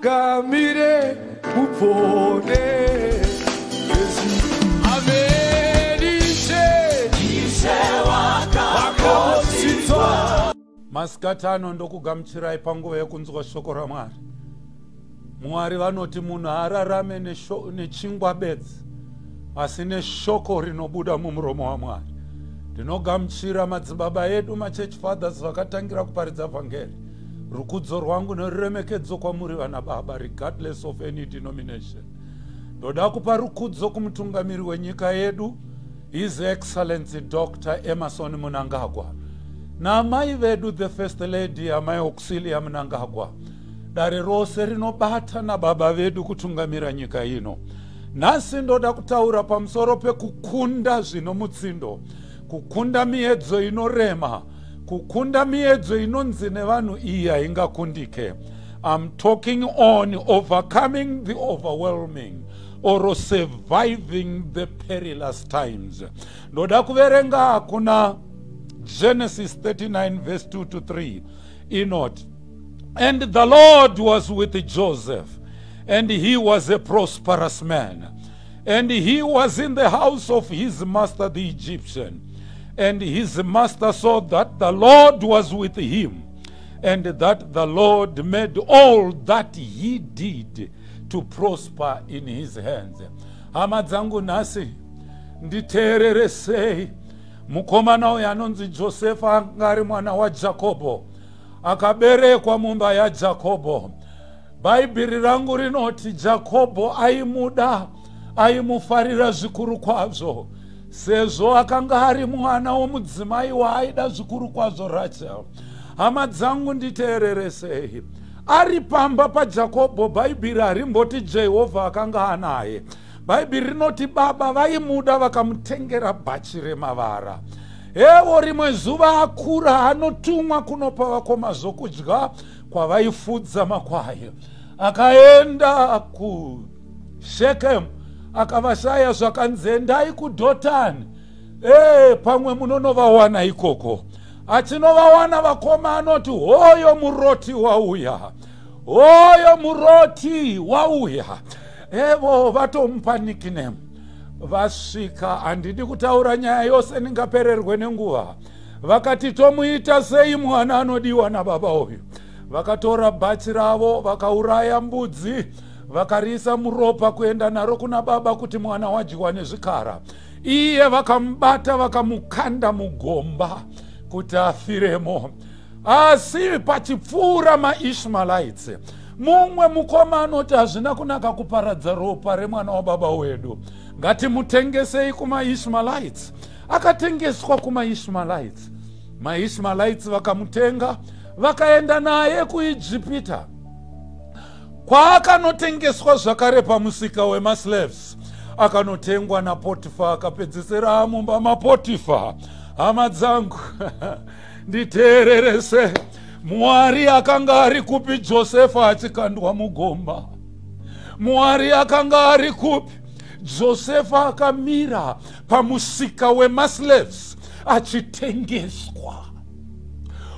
gamire upone. Masikati ano ndokugamuchirai panguva yekunzwa shoko ramwari. Mwari vanoti munhu ararame nechingwa bedzi asi neshoko rinobuda mumuromo wamwari. Ndinogamuchira madzibaba edu machurch fathers vakatangira kuparidza vhangeri rukudzo rwangu neruremekedzo kwamuri vana baba regardless of any denomination. Ndoda kupa rukudzo kumutungamiri wenyika yedu his excellency dr emerson munangagwa. Namai vedu the first lady amai auxilia munangagwa. Dare rose rinobata nababa vedu kutungamira nyika ino. Nhasi ndoda kutaura pamusoro pekukunda zvino mutsindo kukunda miedzo inorema kukunda miedzo inonzi nevanhu iyi haingakundike i'm talking on overcoming the overwhelming or surviving the perilous times. Ndoda kuverenga kuna genesis 39 verse 2 to 3 inoti and the lord was with joseph and he was a prosperous man. And he was in the house of his master the egyptian and his master saw that the lord was with him and that the lord made all that he did to prosper in his hands. Hama dzangu nhasi nditeerere sei? Mukomana uyu anonzi josefa anga ari mwana wajakobho akaberekwa mumba yajakobho bhaibheri rangu rinoti jakobho aimuda aimufarira zvikuru kwazvo sezvo akanga ari mwana womudzimai waaida zvikuru kwazvo rachel hama dzangu nditeerere sei? Ari pamba pajakobho bhaibheri harimboti jehovha akanga anaye. Bhaibheri rinoti baba vaimuda vakamutengera bhachi remavara. Evo rimwe zuva akura anotumwa kunopa vakoma zvokudya kwavaifudza makwai. Akaenda kushekemu akavashaya zvakanzi endai kudhotani ee pamwe munonovawana ikoko. Achinovawana vakoma anoti hoyo muroti wauya. Hoyo muroti wauya. Evo vatomupa nickname. Vasvika handidi kutaura nyaya yose ndingapererwe nenguva. Vakati tomuita sei mwana anodiwa nababa uyu? Vakatora bhachi ravo vakauraya mbudzi vakariisa muropa kuenda naro kuna baba kuti mwana wadyiwa nezvikara. Iye vakamubata vakamukanda mugomba kuti afiremo. Asi pachipfuura maishmaelites mumwe mukoma anoti hazvina kunaka kuparadza ropa remwana wababa wedu. Ngatimutengesei kumaishmaelites akatengeswa kumaishmaelites maishmaelites vakamutenga vakaenda naye kuijipita kwaakanotengeswa zvakare pamusika wemaslaves akanotengwa napotifa akapedzisira amumba mapotifa. Hama dzangu nditeererese. Mwari akanga ari kupi josefa achikandwa mugomba. Mwari akanga ari kupi josefa akamira pamusika wemaslaves achitengeswa.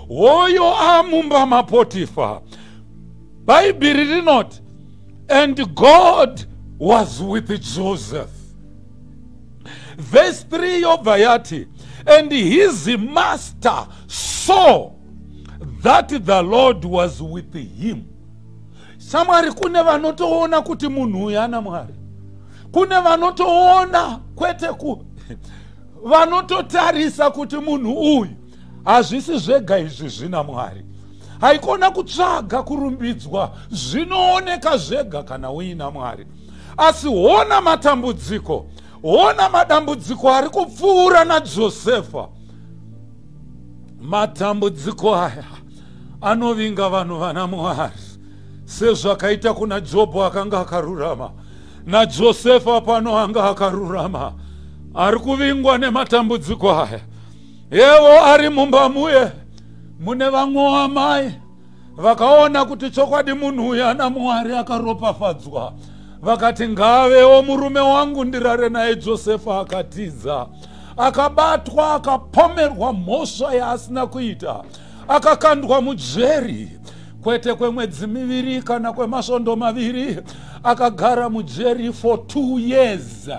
Hoyo amumba mapotifa bhaibheri rinoti and god was with joseph. Vhesi 3 yobva yati and his master saw that the lord was with him. Shamwari kune vanotoona kuti munhu uyu ana mwari? Kune vanotoona kwete ku vanototarisa kuti munhu uyu hazvisi zvega izvi zvina mwari haikona kutsvaga kurumbidzwa zvinooneka zvega kana uina mwari. Asi hona matambudziko hona madambudziko ari kupfuura najosefa matambudziko aya anovinga vanhu vana mwari sezvakaita kuna jobho akanga akarurama najosefa pano anga akarurama ari kuvingwa nematambudziko aya. Yevo ari mumba muye mune vamwe wamai vakaona kuti chokwadi munhu uyu ana mwari akaropafadzwa. Vakati ngavewo murume wangu ndirare naye josefa akatiza. Akabatwa akapomerwa mhosva yaasina kuita. Akakandwa mujeri kwete kwemwedzi miviri kana kwemasvondo maviri. Akagara mujeri for two years.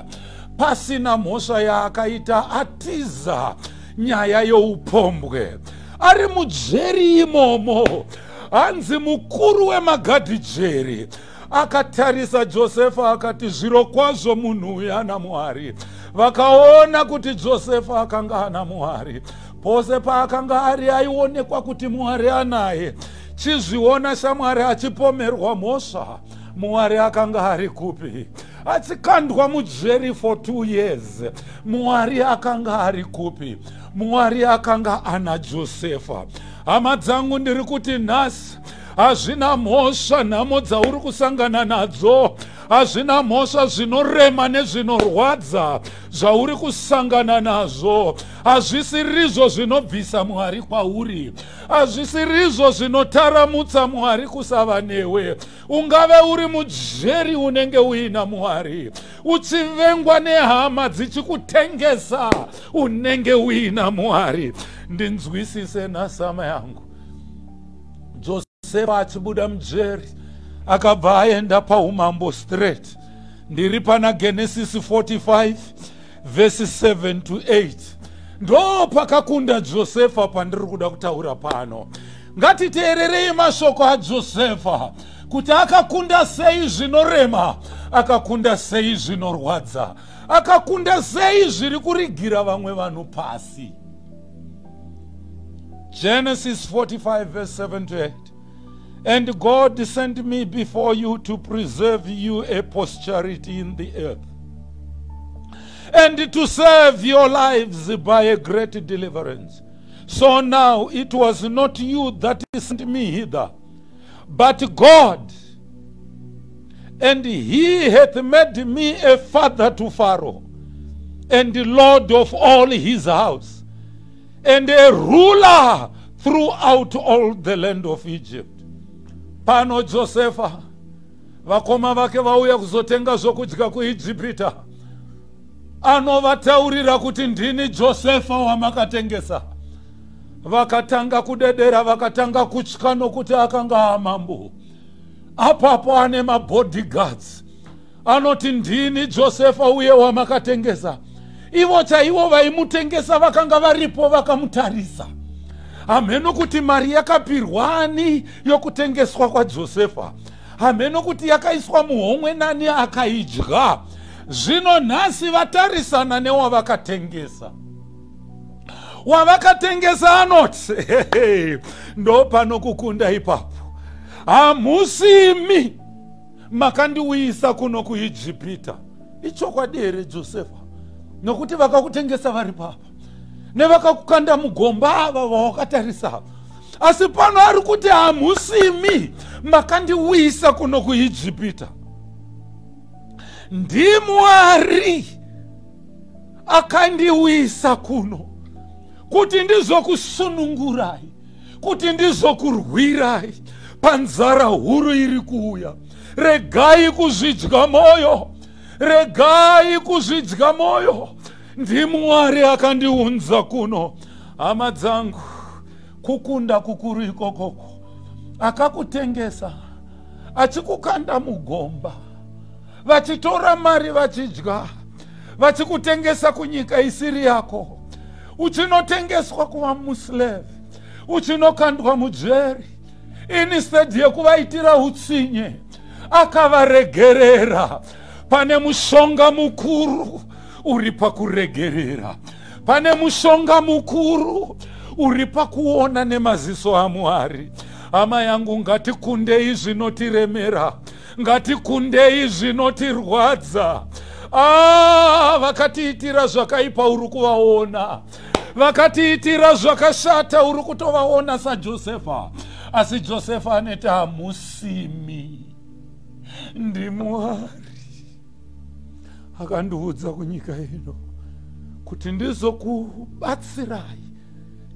Pasina mhosva yaakaita atiza nyaya youpombwe ari mujeri imomo. Hanzi mukuru wemagadhijeri. Akatarisa josefa akati zviro kwazvo munhu uyu ana mwari vakaona kuti josefa akanga ana mwari pose paakanga ari aionekwa kuti mwari anaye. Chizviona shamwari achipomerwa mhosva. Mwari akanga ari kupi achikandwa mujeri for two years. Mwari akanga ari kupi? Mwari akanga ana josefa. Hama dzangu ndiri kuti nhasi hazvina mhosva nhamo dzauri kusangana nadzo. Hazvina mhosva zvinorema nezvinorwadza zvauri kusangana nazvo. Hazvisirizvo zvinobvisa mwari kwauri. Hazvisirizvo zvinotaramutsa mwari kusava newe. Ungave uri mujeri unenge uina mwari. Uchivengwa nehama dzichikutengesa unenge uina mwari. Ndinzwisise nhasama yangu josefa achibuda mujeri akabva aenda paumambo straight ndiri pana genesis 45 vhesi 7 to 8 ndo pakakunda josefa pandiri kuda kutaura pano. Ngatiteererei mashoko ajosefa kuti akakunda sei zvinorema akakunda sei zvinorwadza akakunda sei zviri kurigira vamwe vanhu pasi. Genesis 45 verse 7 to 8 And God sent me before you to preserve you a posterity in the earth, and to save your lives by a great deliverance. So now it was not you that sent me hither, but God. And he hath made me a father to Pharaoh, and Lord of all his house, and a ruler throughout all the land of Egypt. Pano josefa. Vakoma vake vauya kuzotenga zvokudya kuijipita. Anovataurira kuti ndini josefa wamakatengesa. Vakatanga kudedera vakatanga kutya nokuti akanga amambo. Apapo ane mabodyguards. Anoti ndini josefa uye wamakatengesa. Ivo chaivo vaimutengesa vakanga varipo vakamutarisa hameno kuti mari yakapirwani yokutengeswa kwajosefa hameno kuti yakaiswa muhomwe nani akaidya? Zvino nhasi vatarisana newavakatengesa. Wavakatengesa anoti ndo pano kukunda ipapo. Hamusimi. Makandiuyisa kuno kuijipita. Ichokwadi here josefa? Nokuti vakakutengesa vari papa nevakakukanda mugomba ava vawakatarisa. Asi pano ari kuti hamusimi makandiuyisa kuno kuijipita. Ndimwari akandiuyisa kuno kuti ndizokusunungurai kuti ndizokurwirai. Panzara huru iri kuuya. Regai kuzvidya mwoyo regai kuzvidya mwoyo ndimwari akandiunza kuno. Hama dzangu kukunda kukuru ikokoko. Akakutengesa achikukanda mugomba. Vachitora mari vachidya vachikutengesa kunyika isiri yako. Uchinotengeswa kuva muslave uchinokandwa mujeri. Instead yekuvaitira utsinye akavaregerera. Pane mushonga mukuru uri pakuregerera. Pane mushonga mukuru uri pakuona nemaziso amwari. Hama yangu ngatikundei zvinotiremera. Ngatikundei zvinotirwadza. Ah, vakatiitira zvakaipa uri kuvaona. Vakatiitira zvakashata uri kutovaona sajosefa. Asi josefa aneti hamusimi. Ndimwari akandiudza kunyika ino kuti ndizokubatsirai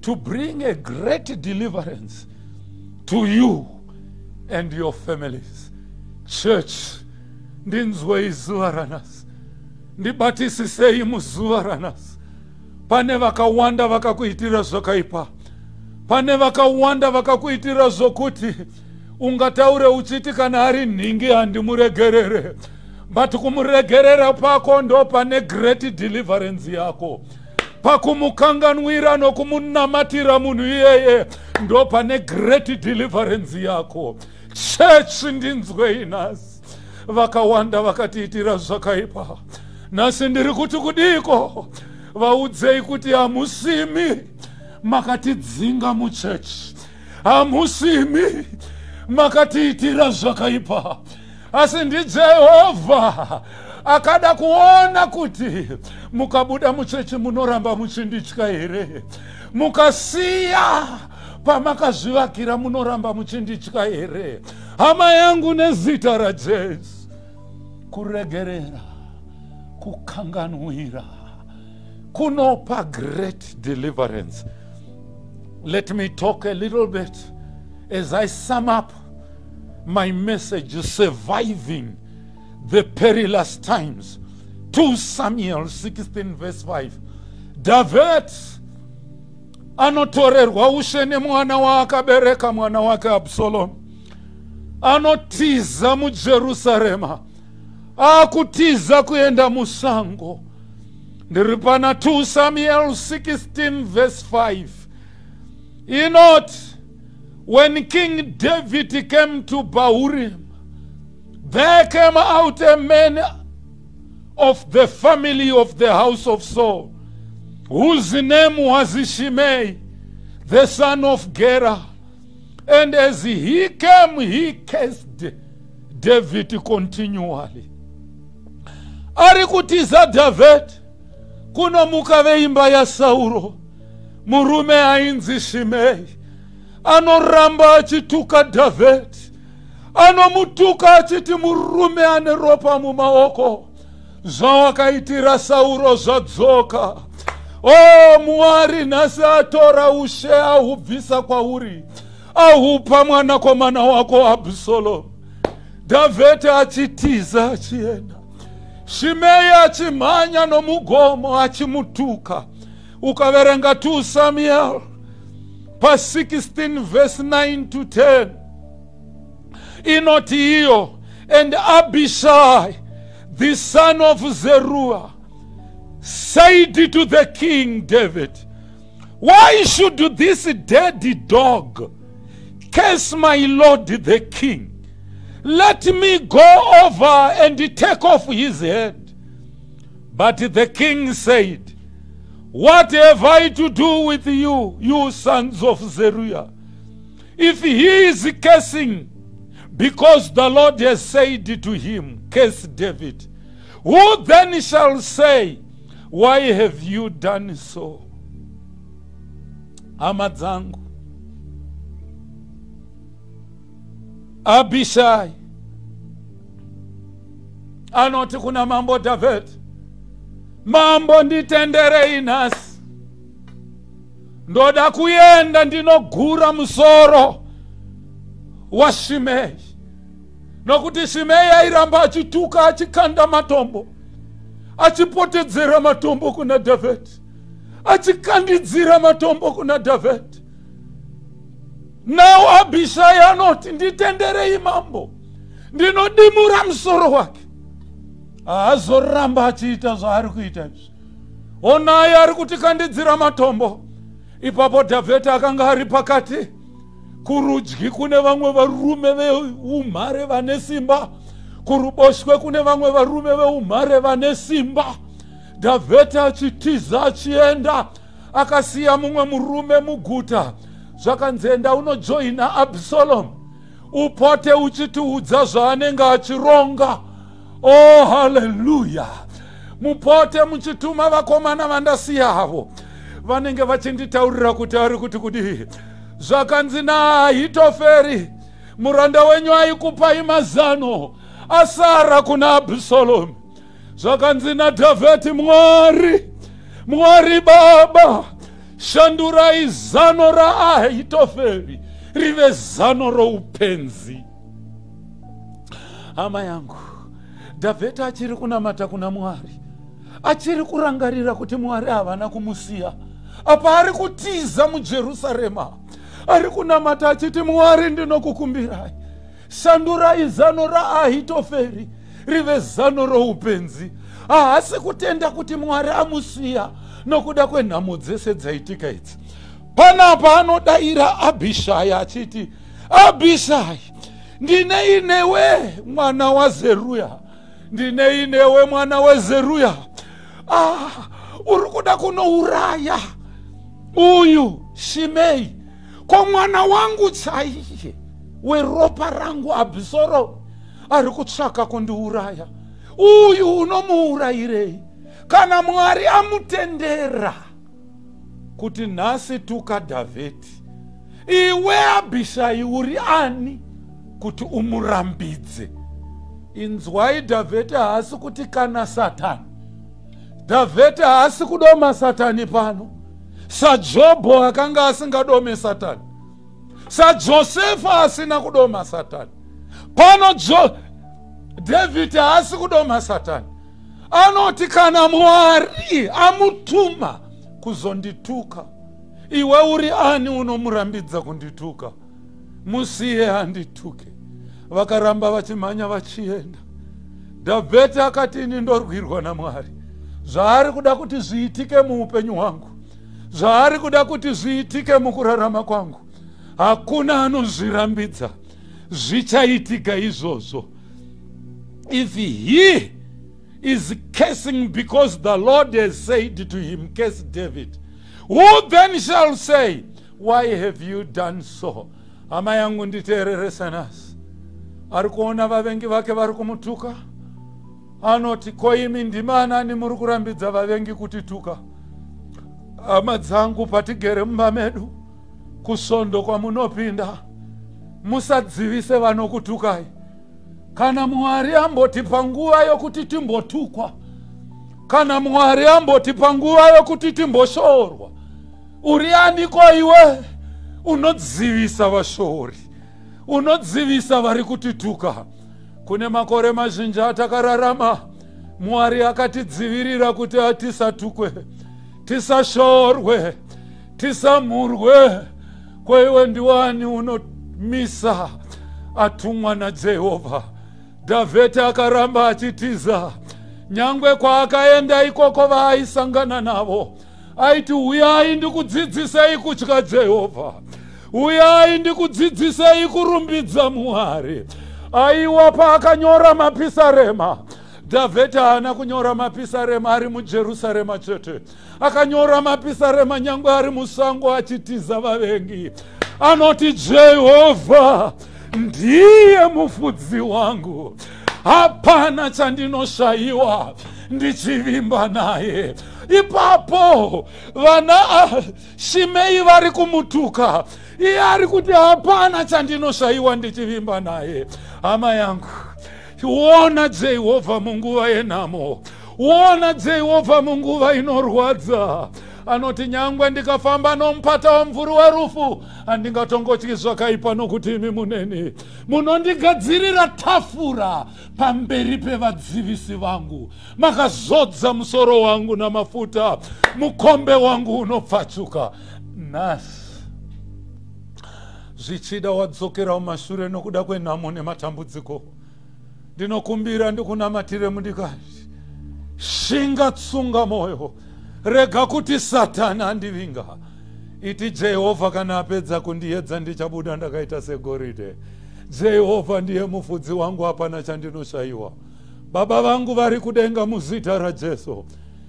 to bring a great deliverance to you and your families. Church ndinzwei zuva ranhasi ndibatisisei muzuva ranhasi pane vakawanda vakakuitira zvakaipa. Pane vakawanda vakakuitira zvokuti ungataure uchiti kana ari nhingi handimuregerere but kumuregerera pako ndo pane great deliverance yako. Pakumukanganwira nokumunamatira munhu iyeye ndo pane great deliverance yako. Chechi ndinzwei nhasi vakawanda vakatiitira zvakaipa. Nhasi ndiri kuti kudiko? Vaudzei kuti hamusimi. Makatidzinga muchechi hamusimi. Makatiitira zvakaipa asi ndijehovha akada kuona kuti mukabuda muchechi munoramba muchinditya here? Mukasiya pamakazvivakira munoramba muchinditya here? Hama yangu nezita rajesu kuregerera kukanganwira kunopa great deliverance. Let me talk a little bit as i sum up my message surviving the perilous times. 2 samuel 16 verse 5 david anotorerwa ushe nemwana waakabereka mwana wake absalomu anotiza mujerusarema. Akutiza kuenda musango. Ndiri pana 2 samuel 16 verse 5 inoti when king david came to bahurim there came out a man of the family of the house of saul whose name was shimei the son of gera. And as he came he cursed david continually. Ari kutiza dhavhidhi kunomuka veimba yasauro murume ainzi shimei anoramba achituka dhavhidhi anomutuka achiti murume ane ropa mumaoko. Zvawakaitira sauro zvadzoka. O mwari nhasi atora ushe ahubvisa kwauri. Ahupa mwanakomana wako abhusalomu dhavhidhi achitiza achienda. Shimei achimhanya nomugomo achimutuka. Ukaverenga 2 samuel pa16 verse 9 to 10 inoti iyo and abishai the son of zerua said to the king david why should this dead dog curse my lord the king? Let me go over and take off his head. But the king said what have i to do with you you sons of zeruiah if he is cursing because the lord has said to him curse david who then shall say why have you done so? Hama dzangu abhishai anoti kuna mambo dhavhidhi mambo nditenderei nhasi. Ndoda kuenda ndinogura musoro washimei nokuti shimei airamba achituka achikanda matombo achipotedzera matombo kuna dhavhidhi achikandidzira matombo kuna dhavhidhi nawo abhishai anoti nditenderei mambo. Ndinodimura musoro wake haazoramba achiita zvaari kuita izvi. Onai ari kutikandidzira matombo. Ipapo dhavhidhi akanga ari pakati. Kurudyi kune vamwe varume veumhare vane simba. Kuruboshwe kune vamwe varume veumhare vane simba. Dhavhidhi achitiza achienda akasiya mumwe murume muguta. Zvakanzi enda unojoina absalomu upote uchitiudza zvaanenge achironga oh haleluya mupote muchituma vakomana vandasiya avo vanenge vachinditaurira kuti ari kuti kudii. Zvakanzi naahitoferi muranda wenyu aikupai mazano asara kuna abhusalomu zvakanzi nadhavheti mwari mwari baba shandurai zano raahitoferi rive zano roupenzi hama yangu dhavheti achiri kunamata kuna mwari achiri kurangarira kuti mwari havana kumusiya. Apa ari kutiza mujerusarema ari kunamata achiti mwari ndinokukumbirai. Shandurai zano raahitoferi rive zano roupenzi. Haasi kutenda kuti mwari amusiya nokuda kwenhamo dzese dzaitika idzi. Panapa anodayira abhishai achiti abhishai ndine inewe mwana wazeruya ndine inewe mwana wezeruya ah, uri kuda kunouraya. Uyu shimei ko mwana wangu chaiye weropa rangu abhisoro ari kutsvaka kundiuraya. Uyu unomuurayirei. Kana mwari amutendera kuti nhasi tuka dhavheti iwe abhishai uri ani kuti umurambidze inzwai dhavheti haasi kuti kana satani. Dhavheti haasi kudoma satani pano. Sajobho akanga asingadome satani. Sajosefa asina kudoma satani. Pano jo dhavhidi haasi kudoma satani. Anoti kana mwari amutuma kuzondituka iwe uri ani unomurambidza kundituka? Musiye handituke vakaramba vachimhanya vachienda. Dhabheti akati ini ndorwirwa namwari. Zvaari kuda kuti zviitike muupenyu hwangu. Zvaari kuda kuti zviitike mukurarama kwangu. Hakuna anozvirambidza. Zvichaitika izvozvo. If he is cursing because the lord has said to him curse david who then shall say why have you done so? Hama yangu nditeereresa nhasi ari kuona vavengi vake vari kumutuka? Anoti koimi ndimanani muri kurambidza vavengi kutituka. Hama dzangu patigere mumba medu kusondo kwamunopinda musadzivise vanokutukai. Kana mwari amboti panguva yokuti timbotukwa kana mwari amboti panguva yokuti timboshoorwa uri aniko iwe unodzivisa vashoori unodzivisa vari kutituka. Kune makore mazhinji atakararama mwari akatidzivirira kuti atisatukwe tisashoorwe tisamhurwe kweiwe ndiwani unomisa? Atumwa najehovha dhavheti akaramba achitiza. Nyangwe kwaakaenda ikoko vaaisangana navo aiti uyai ndikudzidzisei kutya jehovha uyai ndikudzidzisei kurumbidza mwari aiwa paakanyora mapisarema. Dhavheti haana kunyora mapisarema ari mujerusarema chete. Akanyora mapisarema nyangwe ari musango achitiza vavengi. Anoti jehovha ndiye mufudzi wangu. Hapana chandinoshayiwa. Ndichivimba naye. Ipapo vana shimei vari kumutuka iye ari kuti hapana chandinoshayiwa ndichivimba naye. Hama yangu ona jehovha munguva yenhamo. Ona jehovha munguva inorwadza. Anoti nyangwe ndikafamba nomupata wamvuri werufu handingatongotyi zvakaipa nokuti imi muneni. Munondigadzirira tafura pamberi pevadzivisi vangu. Makazodza musoro wangu namafuta. Mukombe wangu unopfachuka nhasi zvichida wadzokera mumashure nokuda kwenhamo nematambudziko. Ndinokumbira ndikunamatire mundikazi shingatsunga mwoyo rega kuti satani andivinga. Iti jehovha kana apedza kundiedza ndichabuda ndakaita segoridhe jehovha ndiye mufudzi wangu hapana chandinoshayiwa. Baba vangu vari kudenga muzita rajesu.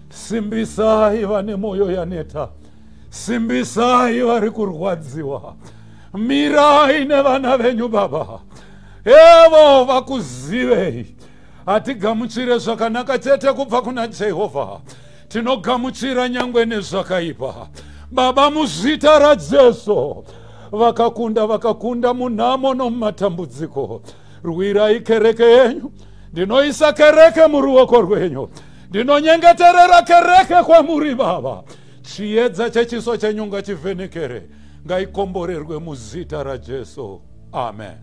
Simbisai vane mwoyo yaneta. Simbisai vari kurwadziwa mirai nevana venyu baba. Evo vakuzivei hatigamuchire zvakanaka chete kubva kuna jehovha tinogamuchira nyangwe nezvakaipa baba muzita rajesu vakakunda vakakunda munhamo nomumatambudziko. Rwirai kereke yenyu. Ndinoisa kereke muruoko rwenyu. Ndinonyengeterera kereke kwamuri baba. Chiedza chechiso chenyu ngachivhenekere ngaikomborerwe muzita rajesu amen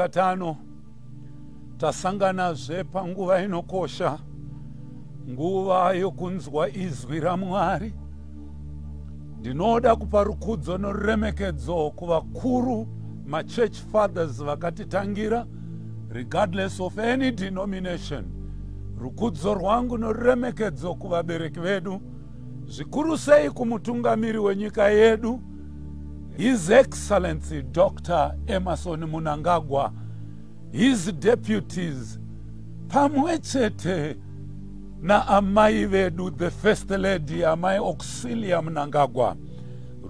masikatano tasanganazve panguva inokosha nguva yokunzwa izwi ramwari ndinoda kupa rukudzo noruremekedzo kuvakuru machurch fathers vakatitangira regardless of any denomination. Rukudzo rwangu noruremekedzo kuvabereki vedu. Zvikuru sei kumutungamiri wenyika yedu his excellency dr emerson munangagwa his deputies pamwe chete naamai vedu the first lady amai auxilia munangagwa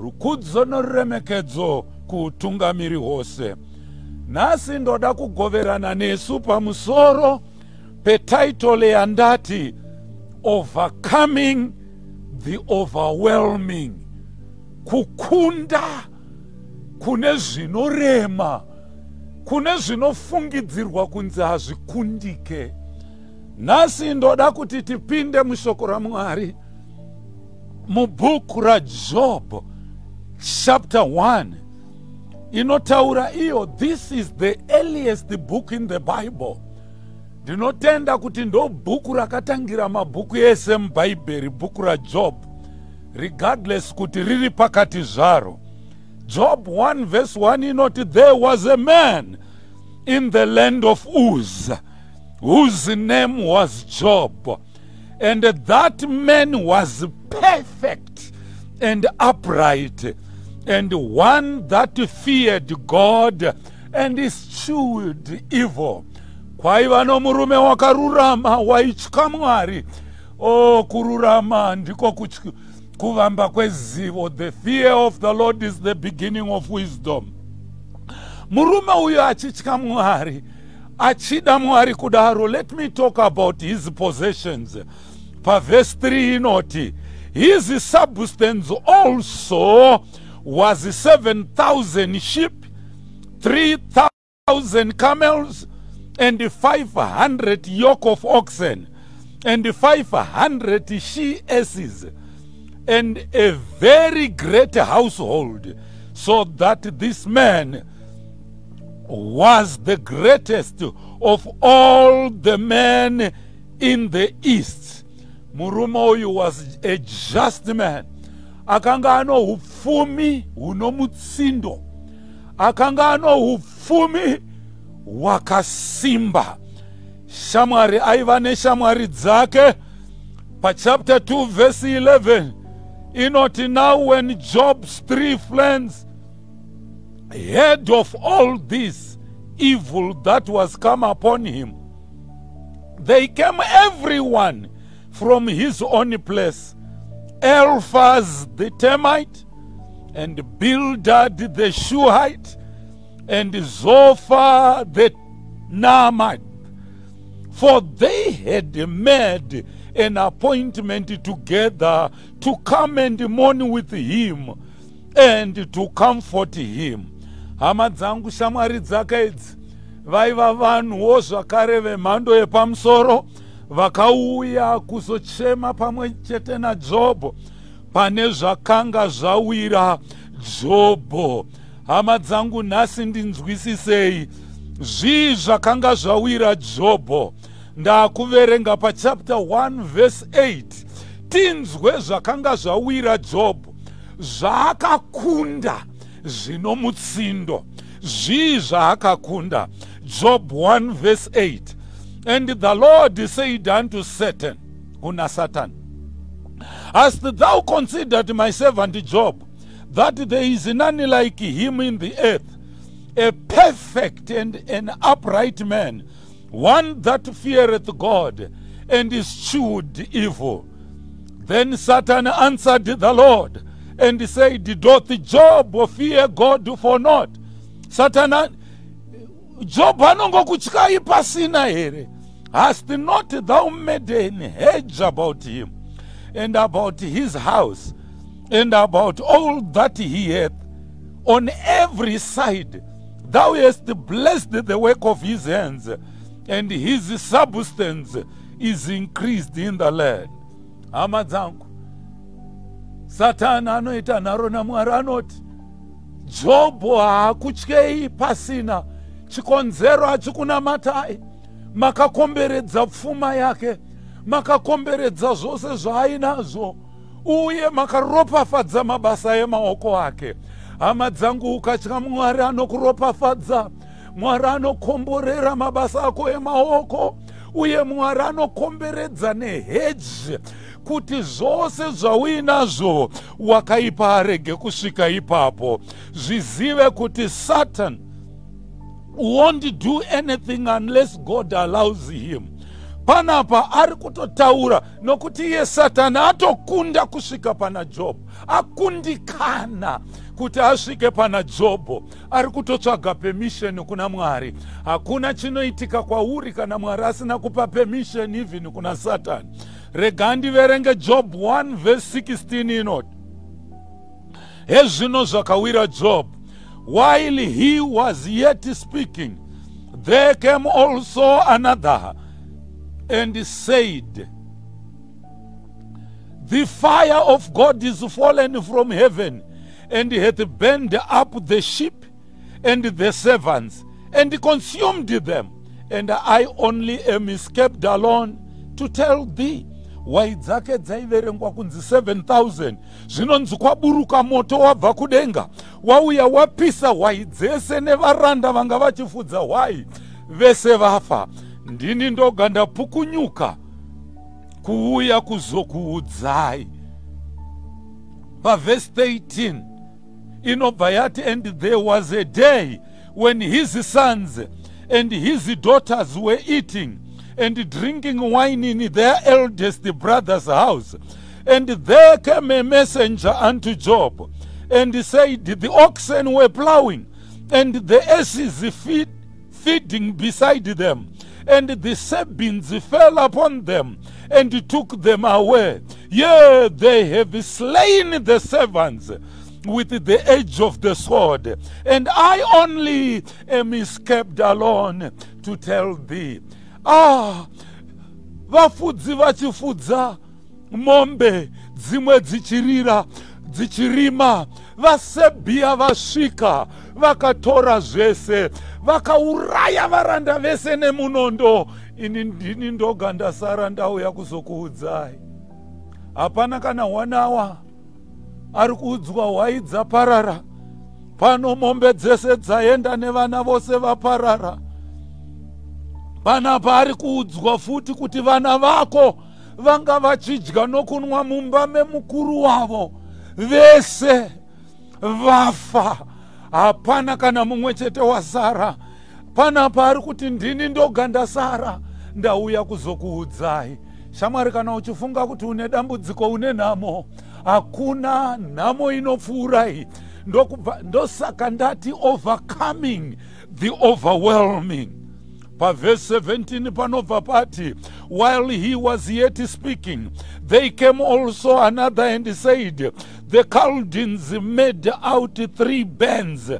rukudzo noruremekedzo kuutungamiri hwose. Nhasi ndoda kugoverana nesu pamusoro petaitole yandati overcoming the overwhelming. Kukunda kune zvinorema kune zvinofungidzirwa kunzi hazvikundike. Nhasi ndoda kuti tipinde mushoko ramwari mubhuku rajob chapter 1 inotaura iyo this is the earliest book in the bible. Ndinotenda kuti ndo bhuku rakatangira mabhuku ese mubhaibheri bhuku rajob regardless kuti riri pakati zvaro job 1 verse 1 inoti there was a man in the land of uz whose name was job. And that man was perfect and upright and one that feared god and eschewed evil. Wakarurama waitya mwari o oh, kururama ndiko kutya- kuvamba kwezivo the fear of the lord is the beginning of wisdom. Murume uyu achitya mwari achida mwari kudaro. Let me talk about his possessions. Pavhesi 3 inoti his substance also was 7000 sheep 3000 camels and 500 yoke of oxen and 500 she asses and a very great household so that this man was the greatest of all the men in the east. Murume uyu was a just man. Akanga ano upfumi huno mutsindo akanga ano upfumi hwakasimba. Shamwari aiva neshamwari dzake. Pachapter 2 vhesi 11 inoti now when job's three friends heard of all this evil that was come upon him they came everyone from his own place Eliphaz the Temite, and Bildad the Shuhite, and Zophar the Naamite. For they had made an appointment together to come and mourn with him and to comfort him. hama dzangu shamwari dzake idzi vaiva vanhuwo zvakare vemhando yepamusoro vakauya kuzochema pamwe chete najobho pane zvakanga zvawira jobho hama dzangu nhasi ndinzwisisei zvii zvakanga zvawira jobho ndakuverenga pachapter 1 vhese 8 tinzwe zvakanga zvawira jobho zvaakakunda zvino mutsindo. Zvii zvaakakunda? Job 1 vhese 8 and the lord said unto satan kuna satani hast thou considered my servant job that there is none like him in the earth? A perfect and an upright man one that feareth god and eschewed evil. Then satan answered the lord and said doth job fear god for not? Satan, job anongokutyai pasina here. Hast not thou made an hedge about him and about his house and about all that he hath? On every side thou hast blessed the work of his hands and his substance is increased in the land. Hama dzangu satani anoita nharo namwari anoti jobho haakutyei pasina. Chikonzero hachikunamatai makakomberedza pfuma yake makakomberedza zvose zvaainazvo uye makaropafadza mabasa emaoko ake. Hama dzangu ukatya mwari anokuropafadza mwari anokomborera mabasa ako emaoko uye mwari anokomberedza neheji kuti zvose zvauinazvo wakaipa arege kusvika ipapo. Zvizive kuti satan won't do anything unless god allows him. Panapa ari kutotaura nokuti iye satani atokunda kusvika pana jobho akundikana kuti asvike pana jobho ari kutotsvaga pemisheni kuna mwari. Hakuna chinoitika kwauri kana mwari asina kupa pemisheni even kuna satani rega ndiverenge job 1 vhese 16 inoti hezvino zvakawira job. While he was yet speaking there came also another and said, The fire of God is fallen from heaven and hath burned up the sheep and the servants and consumed them. And I only am escaped alone to tell thee. wai dzake dzaiverengwa kunzi 7000 zvinonzi kwaburuka moto wabva kudenga wauya wapisa hwai dzese nevaranda vanga vachifudza hwai vese vafa ndini ndoga ndapukunyuka kuuya kuzokuudzai pavhesi 13 inobva yati and there was a day when his sons and his daughters were eating and drinking wine in their eldest brother's house and there came a messenger unto job and said the oxen were plowing and the asses feed, feeding beside them and the Sabines fell upon them and took them away. Yea, they have slain the servants with the edge of the sword, and I only am escaped alone to tell thee. Ah, vafudzi vachifudza mombe dzimwe dzichirira dzichirima vasebhiya vasvika vakatora zvese vakauraya varanda vese nemunondo. Ini ndini ndoga ndasara ndauya kuzokuudzai. Hapana kana wanawa ari kuudzwa hwai dzaparara pano mombe dzese dzaenda nevana vose vaparara. Panapa ari kuudzwa futi kuti vana vako vanga vachidya nokunwa mumba memukuru wavo vese vafa. Hapana kana mumwe chete wasara. Panapa ari kuti ndini ndoga ndasara ndauya kuzokuudzai. Shamwari kana uchifunga kuti une dambudziko une nhamo hakuna nhamo inopfuurai ndosaka ndati overcoming the overwhelming pavhesi 17 panobva pati while he was yet speaking they came also another and said the Chaldeans made out three bands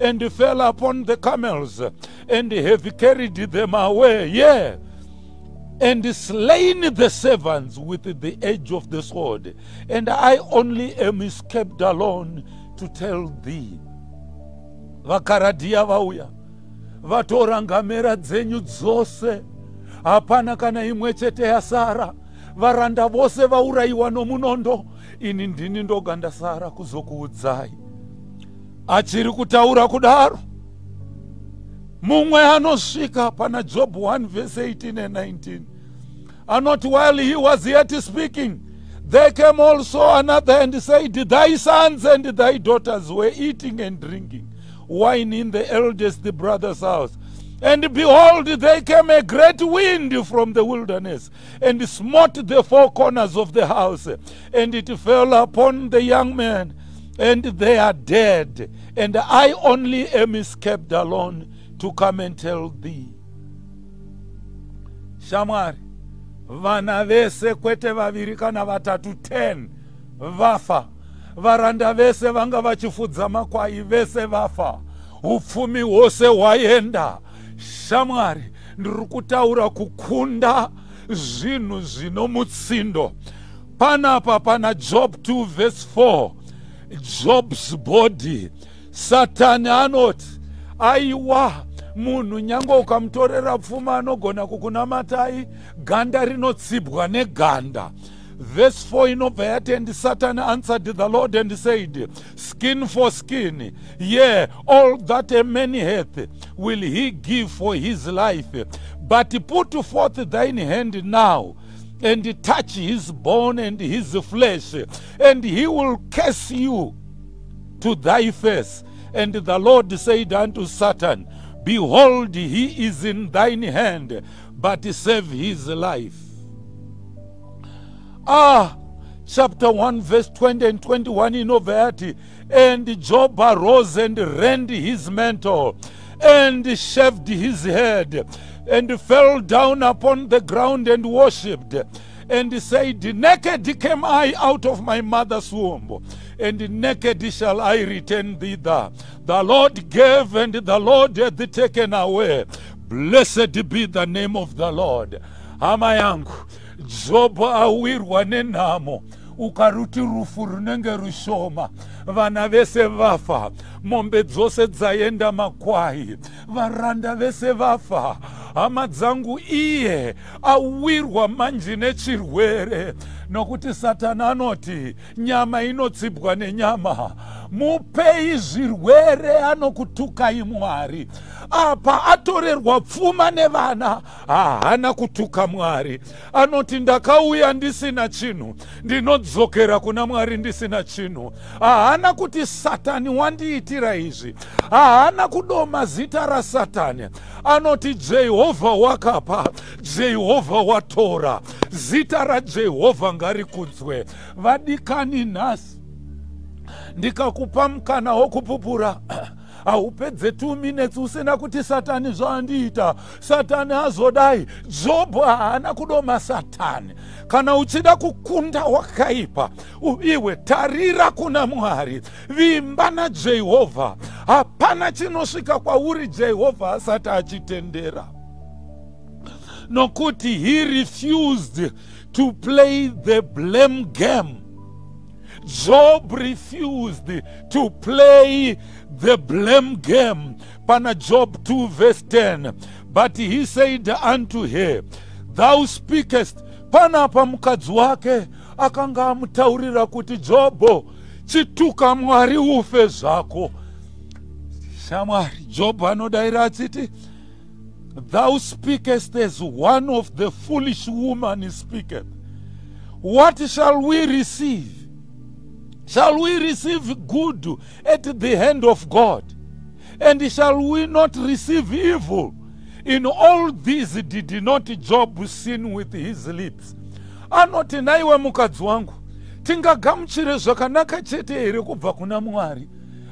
and fell upon the camels and have carried them away. Yeah. And slain the servants with the edge of the sword, and I only am escaped alone to tell thee. vakaradhiya vauya vatora ngamera dzenyu dzose. Hapana kana imwe chete yasara varanda vose vaurayiwa nomunondo. Ini ndini ndoga ndasara kuzokuudzai. Achiri kutaura kudaro. Mumwe anosvika pana job 1 verse 18 and 19 anoti while he was yet speaking there came also another and said thy sons and thy daughters were eating and drinking wine in the eldest brother's house and behold, there came a great wind from the wilderness, and smote the four corners of the house, and it fell upon the young men, and they are dead. And I only am escaped alone to come and tell thee. Shamwari, vana vese kwete vaviri kana vatatu 10 vafa. Varanda vese vanga vachifudza makwai vese vafa. Upfumi hwose hwaenda. Shamwari ndiri kutaura kukunda zvinhu zvino mutsindo. Panapa pana job 2 vhese 4 jobs body. Satani anoti aiwa munhu nyange ukamutorera pfuma anogona kukunamatai ganda rinotsibwa neganda. Verse 4 inobva yati and satan answered the lord and said skin for skin. Yea all that a man hath will he give for his life. But put forth thine hand now and touch his bone and his flesh and he will curse you to thy face. And the lord said unto satan behold he is in thine hand but save his life. Ah chapter 1 verse 20 and 21 in yati and job arose and rend his mantle and shaved his head and fell down upon the ground and worshipped and said naked came i out of my mother's womb and naked shall i return thither the lord gave and the lord hath taken away. Blessed be the name of the lord. Hama yangu jobu awirwa nenhamo. Ukaruti rufu runenge rushoma. Vana vese vafa. Mombe dzose dzaenda makwai. Varanda vese vafa. Hama dzangu iye awirwa manje nechirwere nokuti satani anoti nyama inotsibwa nenyama. Mupei zvirwere anokutukai mwari. Apa atorerwa pfuma nevana haana kutuka mwari. Anoti ndakauya ndisina chinhu. Ndinodzokera kuna mwari ndisina chinhu. Haana kuti satani wandiitira izvi. Haana kudoma zita rasatani. Anoti jehovha wakapa. Jehovha watora. Zita rajehovha ngarikudzwe. Vadikani nhasi. Ndikakupa mukana wokupupura. Haupedze two minutes usina kuti satani zvaandiita. Satani azodai. Jobho haana kudoma satani. Kana uchida kukunda wakaipa iwe tarira kuna mwari. Vimba najehovha hapana chinosvika kwauri jehovha asati achitendera. Nokuti he refused to play the blame game. Job refused to play the blame game. Pana job 2 verse 10 but he said unto her thou speakest. Panapa mukadzi wake akanga amutaurira kuti jobho chituka mwari ufe zvako. Shamwari jobho anodayira achiti thou speakest as one of the foolish woman speaketh what shall we receive Shall we receive good at the hand of God? And shall we not receive evil? In all these did not Job sin with his lips. Anoti naiwe mukadzi wangu, tingagamuchire zvakanaka chete here kubva kuna mwari?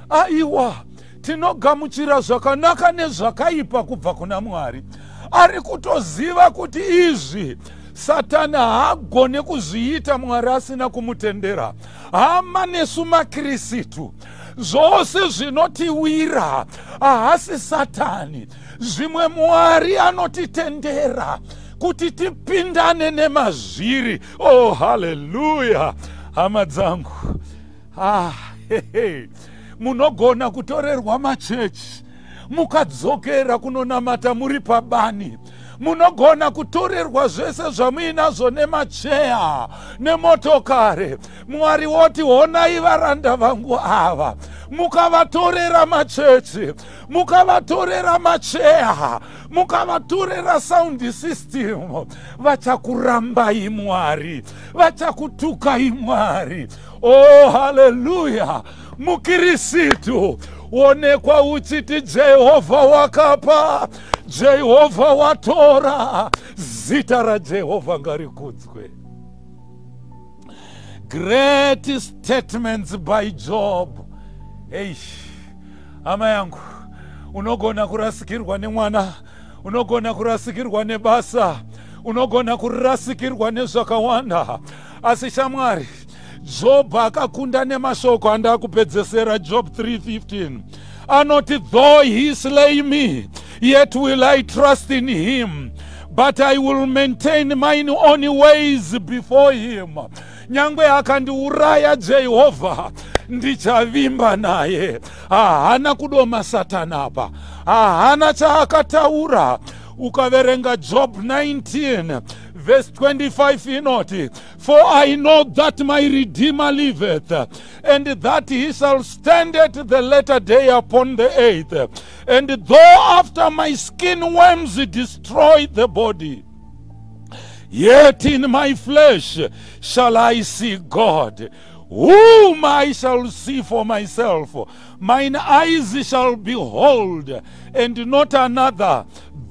Aiwa, tinogamuchira zvakanaka nezvakaipa kubva kuna mwari. Ari kutoziva kuti izvi satani haagone kuzviita mwari asina kumutendera. Hama nesu makristu. Zvose zvinotiwira hahasi satani. Zvimwe mwari anotitendera kuti tipindane nemazviri. Oh haleluya hama dzangu. Ah, hehe. Munogona kutorerwa machechi mukadzokera kunonamata muri pabani munogona kutorerwa zvese zvamuinazvo nemacheya nemotokari. Mwari woti honai varanda vangu ava mukavatorera machechi mukavatorera macheya mukavatorera saundi system. Vachakurambai mwari vachakutukai mwari. Oh haleluya mukirisitu onekwa uchiti jehovha wakapa jehovha watora. Zita rajehovha ngarikudzwe. Great statements by job. Eish hama yangu unogona kurasikirwa nemwana unogona kurasikirwa nebasa unogona kurasikirwa nezvakawanda asi shamwari jobho akakunda nemashoko anda kupedzesera job 315 anoti though he slay me yet will i trust in him but i will maintain mine own ways before him. Nyangwe akandiuraya jehovha ndichavimba naye. Hahana kudoma satani apa. Hahana chaakataura. Ukaverenga job 19 verse 25 inoti for i know that my redeemer liveth and that he shall stand at the latter day upon the eighth and though after my skin worms destroy the body yet in my flesh shall i see god whom I shall see for myself. Mine eyes shall behold, and not another,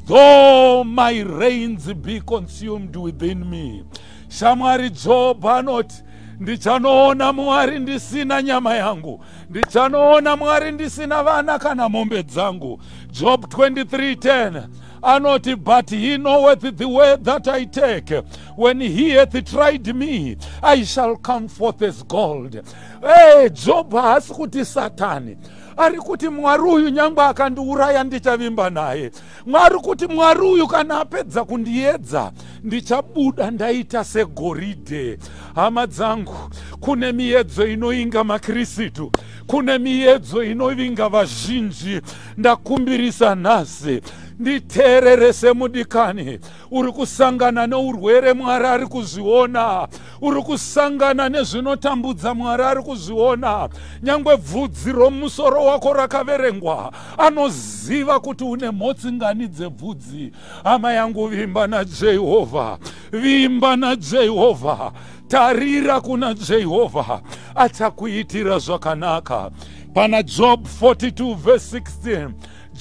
though my reins be consumed within me. Shamwari Job anoti ndichanoona mwari ndisina nyama yangu. Ndichanoona mwari ndisina vana kana mombe dzangu. Job 2310 anoti but he knoweth the way that i take. When he hath tried me i shall come forth as gold. Hey, job haasi kuti satani ari kuti mwari uyu nyangwe akandiuraya ndichavimba naye. Mwari kuti mwari uyu kana apedza kundiedza ndichabuda ndaita segoridhe. Hama dzangu kune miedzo inoinga makristu kune miedzo inovinga vazhinji. Ndakumbirisa nhasi nditeerere semudikani. Uri kusangana neurwere mwari ari kuzviona. Uri kusangana nezvinotambudza mwari ari kuzviona. Nyangwe bvudzi romusoro wako rakaverengwa. Anoziva kuti une mhotsi ngani dzebvudzi. Hama yangu vimba najehovha vimba najehovha tarira kuna jehovha achakuitira zvakanaka. Pana job 42 verse 16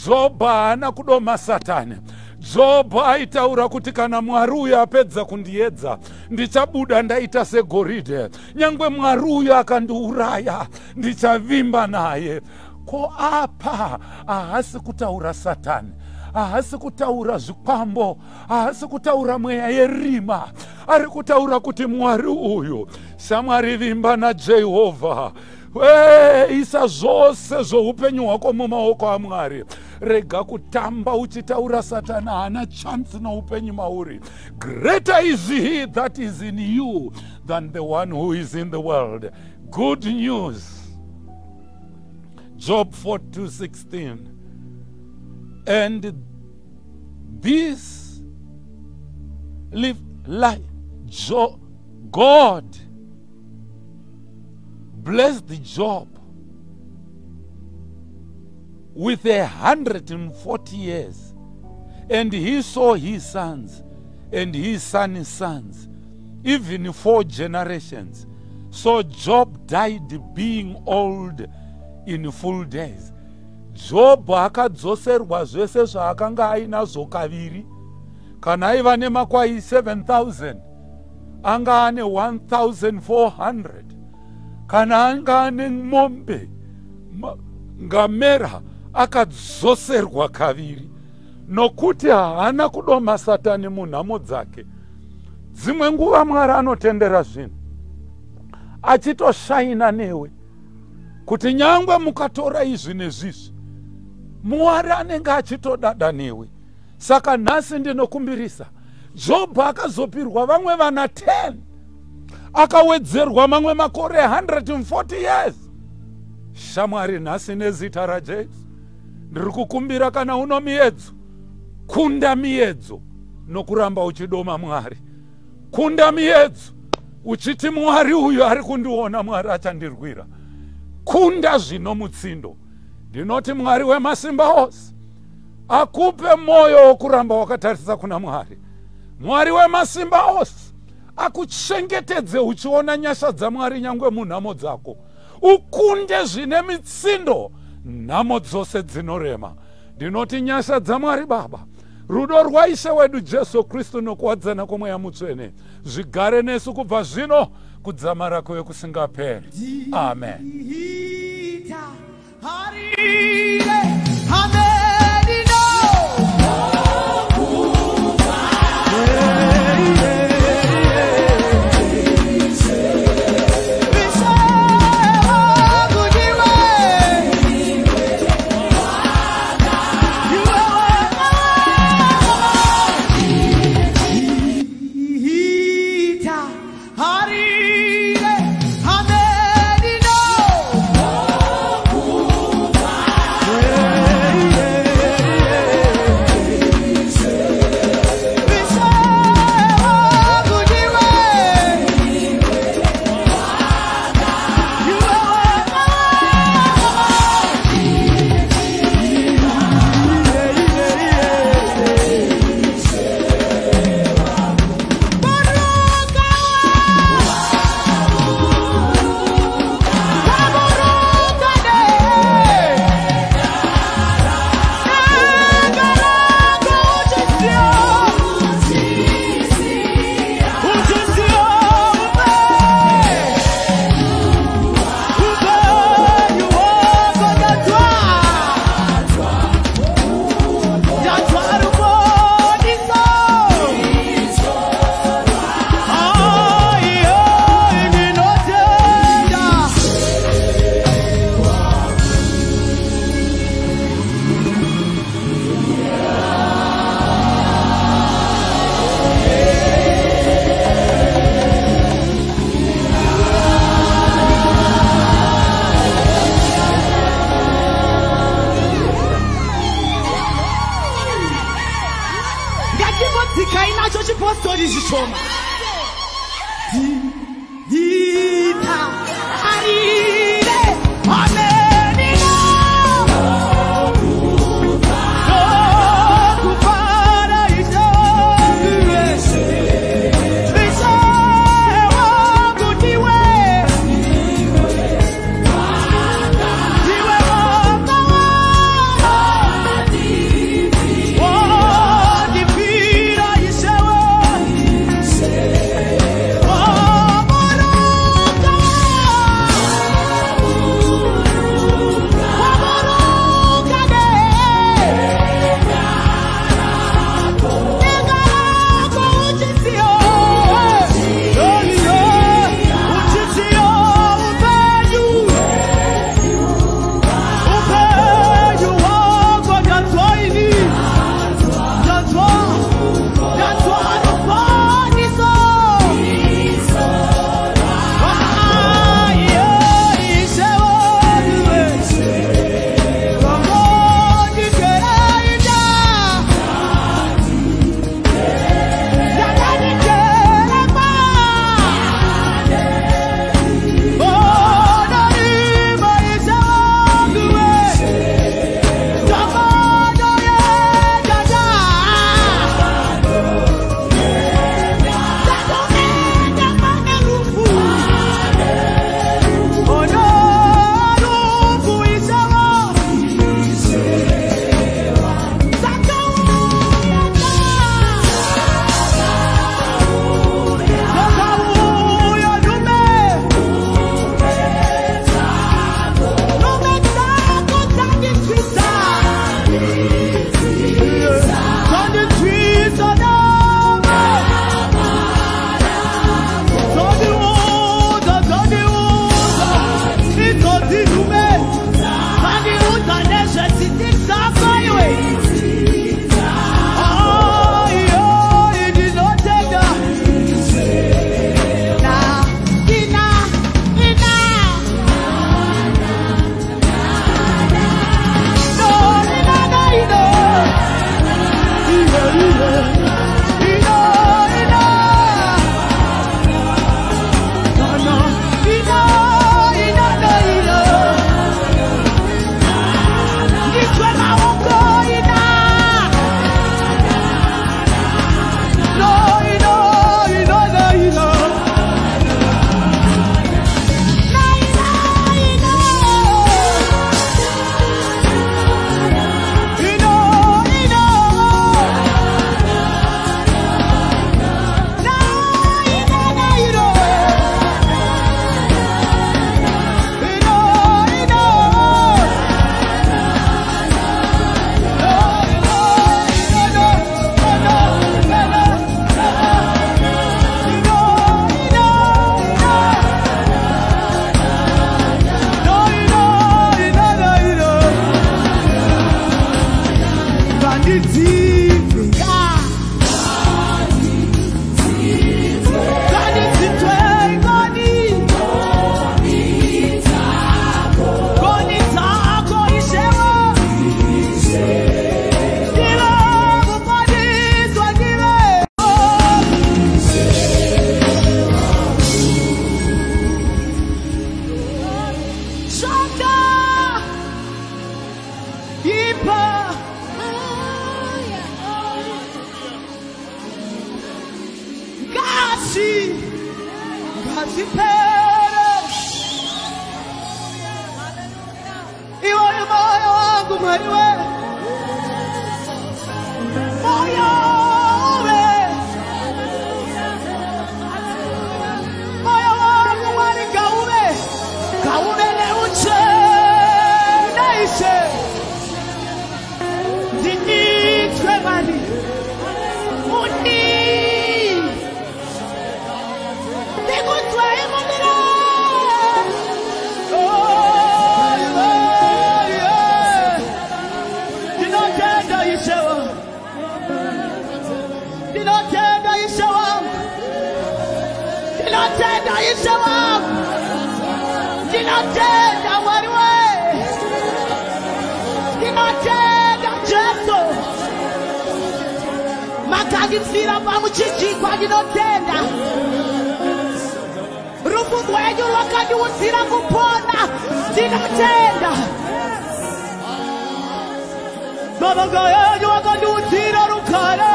jobho haana kudoma satani. Dzoba aitaura kuti kana mwari uyu apedza kundiedza ndichabuda ndaita segoridhe nyangwe mwari uyu akandiuraya ndichavimba naye. Ko apa haasi kutaura satani? Haasi kutaura zvikwambo? Haasi kutaura mweya yerima? Ari kutaura kuti mwari uyu shamwari vimba najehovha isa zvose zvoupenyu hwako mumaoko amwari. Rega kutamba uchitaura satani haana chansi noupenyu mauri. Greater is he that is in you than the one who is in the world. Good news. Job 4216 and this live like jo- god blessed Job with a hundred and forty years, and he saw his sons and his sons' sons, even four generations. So Job died being old in full days. Job akadzoserwa zvese zvaakanga ainazvo kaviri kana aiva nemakwai 7000 anga ane 1400 kana anga ane mombe ngamera akadzoserwa kaviri nokuti haana kudoma satani munhamo dzake. Dzimwe nguva mwari anotendera zvinhu achitoshaina newe kuti nyangwe mukatora izvi nezvizvi mwari anenge achitodada newe. Saka nhasi ndinokumbirisa jobho akazopirwa vamwe vana 10 akawedzerwa mamwe makore 140 years. Shamwari nhasi nezita rajesu. Ndiri kukumbira kana uno miedzo. Kunda miedzo nokuramba uchidoma mwari. Kunda miedzo uchiti mwari uyu ari kundiona mwari achandirwira. Kunda zvino mutsindo. Ndinoti mwari wemasimba ose akupe mwoyo wokuramba wakatarisa kuna mwari. Mwari wemasimba ose akuchengetedze uchiona nyasha dzamwari nyange munhamo dzako. Ukunde zvine mitsindo nhamo dzose dzinorema. Ndinoti nyasha dzamwari baba rudo rwaishe wedu jesu kristu nokuwadzana kwomweya mutsvene zvigare nesu kubva zvino kudzamara kwewe kusingaperi amen Ita, love. 같이 같이 E o irmão, eu ando, mas eu makandifira pamuchinjikwa ndinotenda rufu rwenyu rwakandiudzira kupona ndinotenda mabanga yenyu wakandiudzira rugare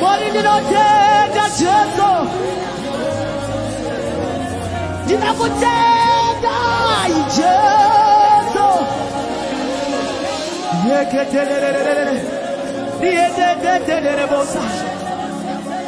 mori ndinotenda jesu ndinakutenda jesu yeketelelelele ndiyetetetelele bosa